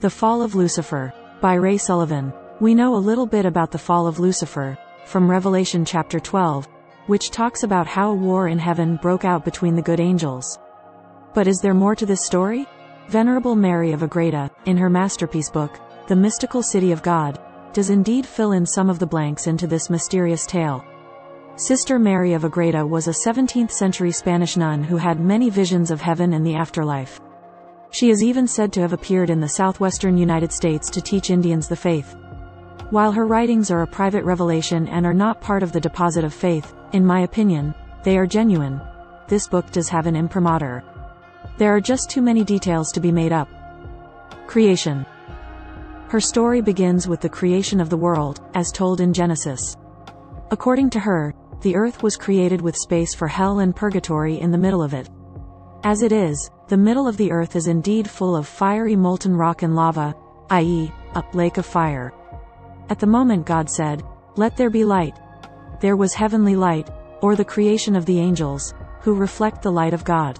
The Fall of Lucifer, by Ray Sullivan. We know a little bit about the fall of Lucifer, from Revelation chapter 12, which talks about how a war in heaven broke out between the good angels. But is there more to this story? Venerable Mary of Agreda, in her masterpiece book, The Mystical City of God, does indeed fill in some of the blanks into this mysterious tale. Sister Mary of Agreda was a 17th century Spanish nun who had many visions of heaven and the afterlife. She is even said to have appeared in the southwestern United States to teach Indians the faith. While her writings are a private revelation and are not part of the deposit of faith, in my opinion, they are genuine. This book does have an imprimatur. There are just too many details to be made up. Creation. Her story begins with the creation of the world, as told in Genesis. According to her, the earth was created with space for hell and purgatory in the middle of it. As it is, the middle of the earth is indeed full of fiery molten rock and lava, i.e., a lake of fire. At the moment God said, Let there be light. There was heavenly light, or the creation of the angels, who reflect the light of God.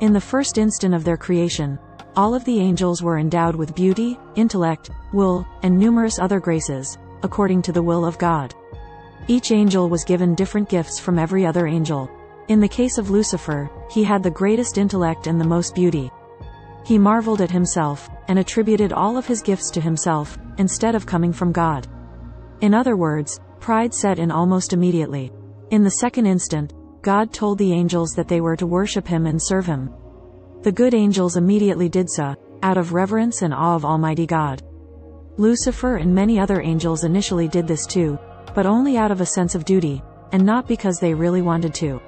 In the first instant of their creation, all of the angels were endowed with beauty, intellect, will, and numerous other graces, according to the will of God. Each angel was given different gifts from every other angel, in the case of Lucifer, he had the greatest intellect and the most beauty. He marveled at himself, and attributed all of his gifts to himself, instead of coming from God. In other words, pride set in almost immediately. In the second instant, God told the angels that they were to worship him and serve him. The good angels immediately did so, out of reverence and awe of Almighty God. Lucifer and many other angels initially did this too, but only out of a sense of duty, and not because they really wanted to.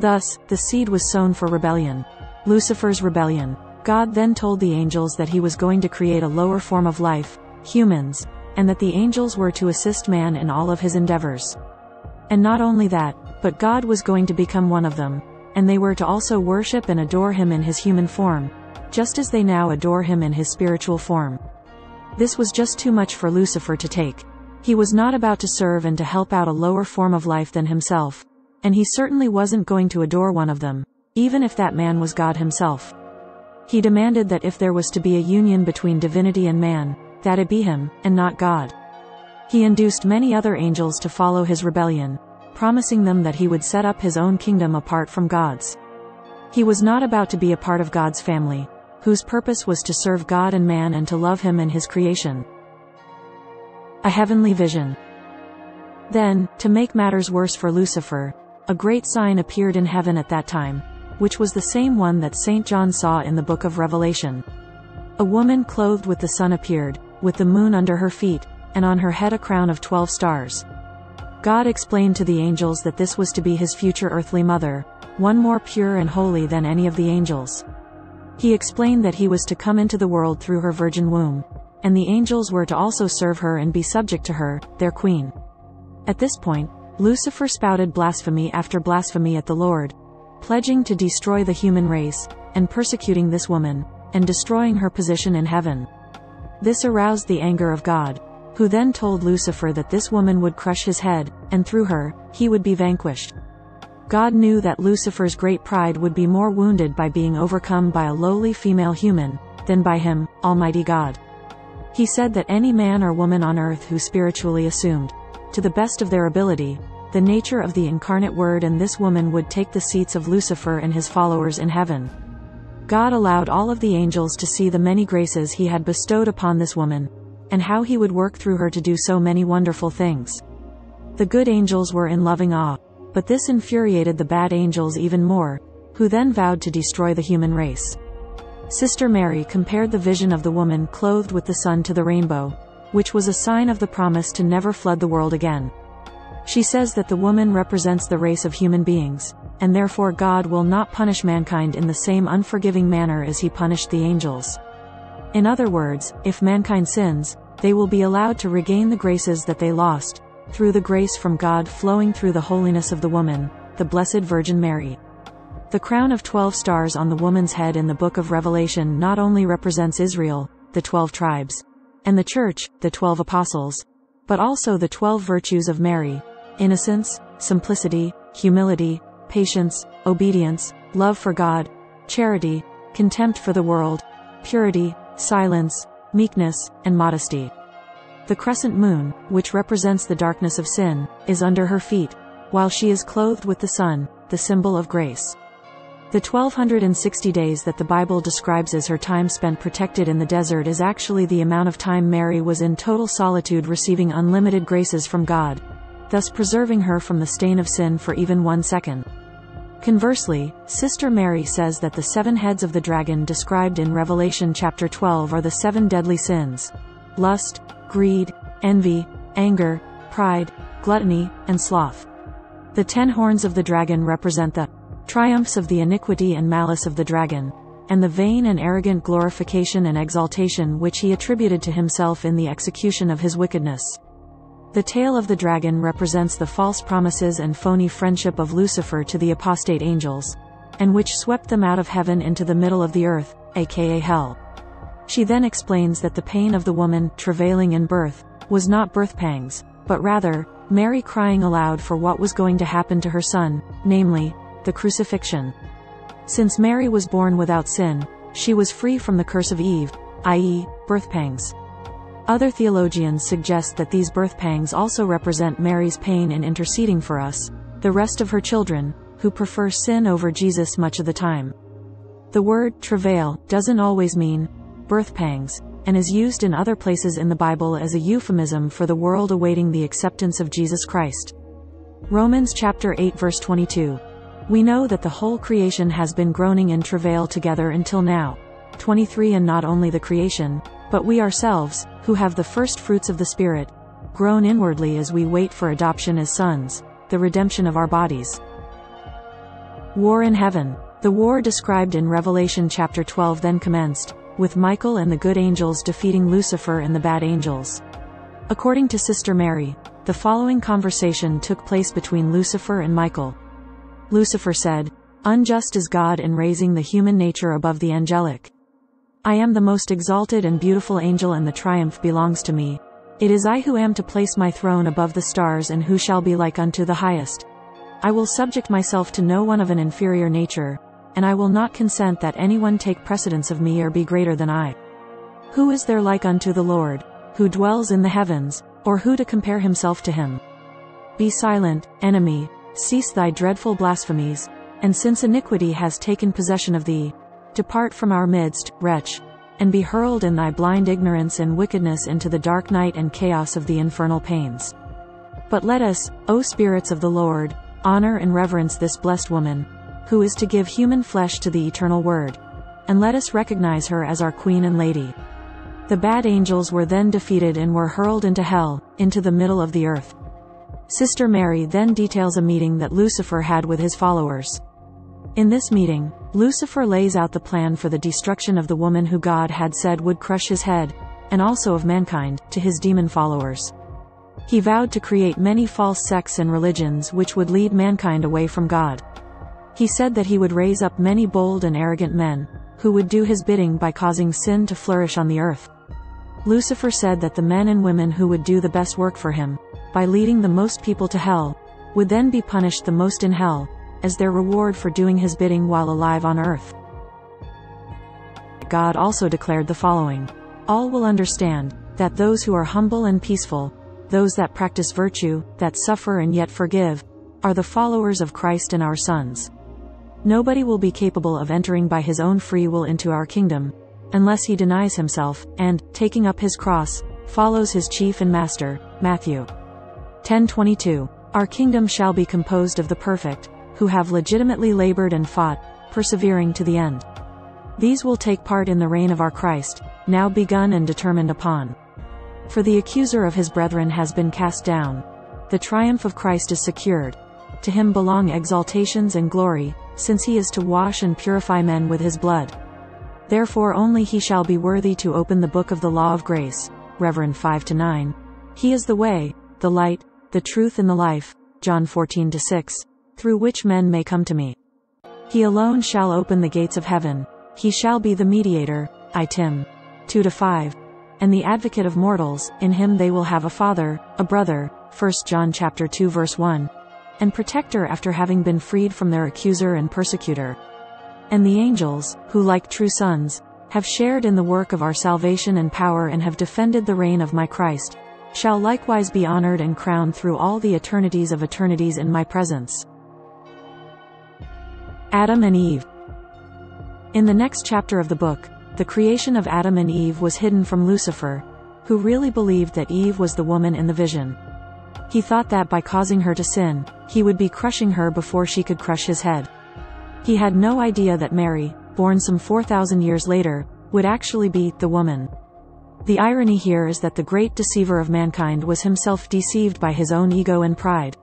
Thus, the seed was sown for rebellion. Lucifer's rebellion. God then told the angels that he was going to create a lower form of life, humans, and that the angels were to assist man in all of his endeavors. And not only that, but God was going to become one of them, and they were to also worship and adore him in his human form, just as they now adore him in his spiritual form. This was just too much for Lucifer to take. He was not about to serve and to help out a lower form of life than himself, and he certainly wasn't going to adore one of them, even if that man was God himself. He demanded that if there was to be a union between divinity and man, that it be him, and not God. He induced many other angels to follow his rebellion, promising them that he would set up his own kingdom apart from God's. He was not about to be a part of God's family, whose purpose was to serve God and man and to love him and his creation. A heavenly vision. Then, to make matters worse for Lucifer, a great sign appeared in heaven at that time, which was the same one that St. John saw in the book of Revelation. A woman clothed with the sun appeared, with the moon under her feet, and on her head a crown of twelve stars. God explained to the angels that this was to be his future earthly mother, one more pure and holy than any of the angels. He explained that he was to come into the world through her virgin womb, and the angels were to also serve her and be subject to her, their queen. At this point, Lucifer spouted blasphemy after blasphemy at the Lord, pledging to destroy the human race, and persecuting this woman, and destroying her position in heaven. This aroused the anger of God, who then told Lucifer that this woman would crush his head, and through her, he would be vanquished. God knew that Lucifer's great pride would be more wounded by being overcome by a lowly female human, than by him, Almighty God. He said that any man or woman on earth who spiritually assumed, to the best of their ability, the nature of the incarnate Word and this woman would take the seats of Lucifer and his followers in heaven. God allowed all of the angels to see the many graces he had bestowed upon this woman, and how he would work through her to do so many wonderful things. The good angels were in loving awe, but this infuriated the bad angels even more, who then vowed to destroy the human race. Sister Mary compared the vision of the woman clothed with the sun to the rainbow, which was a sign of the promise to never flood the world again. She says that the woman represents the race of human beings, and therefore God will not punish mankind in the same unforgiving manner as he punished the angels. In other words, if mankind sins, they will be allowed to regain the graces that they lost, through the grace from God flowing through the holiness of the woman, the Blessed Virgin Mary. The crown of twelve stars on the woman's head in the book of Revelation not only represents Israel, the twelve tribes, and the church, the twelve apostles, but also the twelve virtues of Mary, innocence, simplicity, humility, patience, obedience, love for God, charity, contempt for the world, purity, silence, meekness, and modesty. The crescent moon, which represents the darkness of sin, is under her feet, while she is clothed with the sun, the symbol of grace. The 1260 days that the Bible describes as her time spent protected in the desert is actually the amount of time Mary was in total solitude receiving unlimited graces from God, thus preserving her from the stain of sin for even one second. Conversely, Sister Mary says that the seven heads of the dragon described in Revelation chapter 12 are the seven deadly sins. Lust, greed, envy, anger, pride, gluttony, and sloth. The ten horns of the dragon represent the triumphs of the iniquity and malice of the dragon, and the vain and arrogant glorification and exaltation which he attributed to himself in the execution of his wickedness. The tail of the dragon represents the false promises and phony friendship of Lucifer to the apostate angels, and which swept them out of heaven into the middle of the earth, aka hell. She then explains that the pain of the woman, travailing in birth, was not birth pangs, but rather, Mary crying aloud for what was going to happen to her son, namely, the crucifixion. Since Mary was born without sin, she was free from the curse of Eve, i.e., birth pangs. Other theologians suggest that these birth pangs also represent Mary's pain in interceding for us, the rest of her children, who prefer sin over Jesus much of the time. The word travail doesn't always mean birth pangs, and is used in other places in the Bible as a euphemism for the world awaiting the acceptance of Jesus Christ. Romans chapter 8 verse 22. We know that the whole creation has been groaning in travail together until now. 23 And not only the creation, but we ourselves, who have the first fruits of the Spirit, groan inwardly as we wait for adoption as sons, the redemption of our bodies. War in Heaven. The war described in Revelation chapter 12 then commenced, with Michael and the good angels defeating Lucifer and the bad angels. According to Sister Mary, the following conversation took place between Lucifer and Michael. Lucifer said, Unjust is God in raising the human nature above the angelic. I am the most exalted and beautiful angel and the triumph belongs to me. It is I who am to place my throne above the stars and who shall be like unto the highest. I will subject myself to no one of an inferior nature, and I will not consent that anyone take precedence of me or be greater than I. Who is there like unto the Lord, who dwells in the heavens, or who to compare himself to him? Be silent, enemy, Cease thy dreadful blasphemies, and since iniquity has taken possession of thee, depart from our midst, wretch, and be hurled in thy blind ignorance and wickedness into the dark night and chaos of the infernal pains. But let us, O spirits of the Lord, honor and reverence this blessed woman, who is to give human flesh to the eternal word, and let us recognize her as our queen and lady. The bad angels were then defeated and were hurled into hell, into the middle of the earth. Sister Mary then details a meeting that Lucifer had with his followers. In this meeting, Lucifer lays out the plan for the destruction of the woman who God had said would crush his head, and also of mankind, to his demon followers. He vowed to create many false sects and religions which would lead mankind away from God. He said that he would raise up many bold and arrogant men, who would do his bidding by causing sin to flourish on the earth. Lucifer said that the men and women who would do the best work for him, by leading the most people to hell, would then be punished the most in hell, as their reward for doing his bidding while alive on earth. God also declared the following. All will understand, that those who are humble and peaceful, those that practice virtue, that suffer and yet forgive, are the followers of Christ and our sons. Nobody will be capable of entering by his own free will into our kingdom, unless he denies himself, and, taking up his cross, follows his chief and master, Matthew 1022. Our kingdom shall be composed of the perfect, who have legitimately labored and fought, persevering to the end. These will take part in the reign of our Christ, now begun and determined upon. For the accuser of his brethren has been cast down. The triumph of Christ is secured. To him belong exaltations and glory, since he is to wash and purify men with his blood. Therefore only he shall be worthy to open the book of the law of grace. Reverend 5 to 9. He is the way, the light, the truth and the life, John 14 to 6, through which men may come to me. He alone shall open the gates of heaven, he shall be the mediator, I Tim. 2 5, and the advocate of mortals, in him they will have a father, a brother, 1 John chapter 2 verse 1, and protector after having been freed from their accuser and persecutor. And the angels, who like true sons, have shared in the work of our salvation and power and have defended the reign of my Christ, shall likewise be honored and crowned through all the eternities of eternities in my presence. Adam and Eve In the next chapter of the book, the creation of Adam and Eve was hidden from Lucifer, who really believed that Eve was the woman in the vision. He thought that by causing her to sin, he would be crushing her before she could crush his head. He had no idea that Mary, born some 4,000 years later, would actually be the woman. The irony here is that the great deceiver of mankind was himself deceived by his own ego and pride.